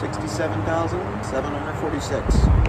Sixty-seven thousand seven hundred forty-six.